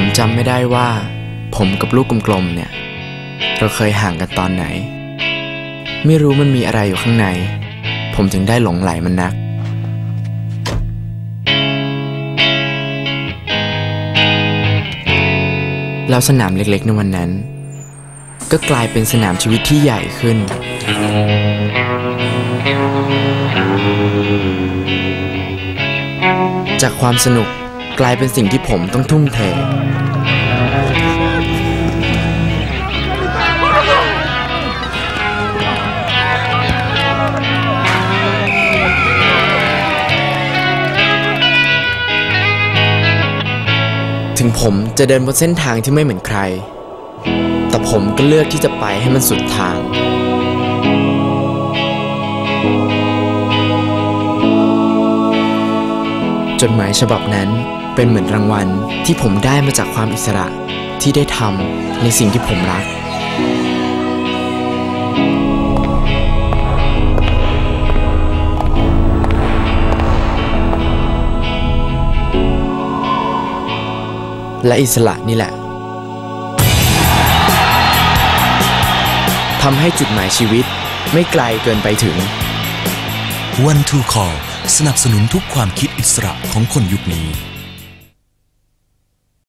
มจำไม่ได้ว่า ผมกับลูกกลมๆเนี่ย เราเคยห่างกันตอนไหน ไม่รู้มันมีอะไรอยู่ข้างใน ผมถึงได้หลงไหลมันนัก แล้วสนามเล็กๆ ในวันนั้น ก็กลายเป็นสนามชีวิตที่ใหญ่ขึ้น จากความสนุก กลายเป็นสิ่งที่ผมต้องทุ่มเท ถึงผมจะเดินบนเส้นทางที่ไม่เหมือนใคร แต่ผมก็เลือกที่จะไปให้มันสุดทางจดหมายฉบับนั้น เป็นเหมือนรางวัลที่ผมได้มาจากความอิสระที่ได้ทำในสิ่งที่ผมรัก และอิสระนี่แหละทำให้จุดหมายชีวิตไม่ไกลเกินไปถึง One to Call สนับสนุนทุกความคิดอิสระของคนยุคนี้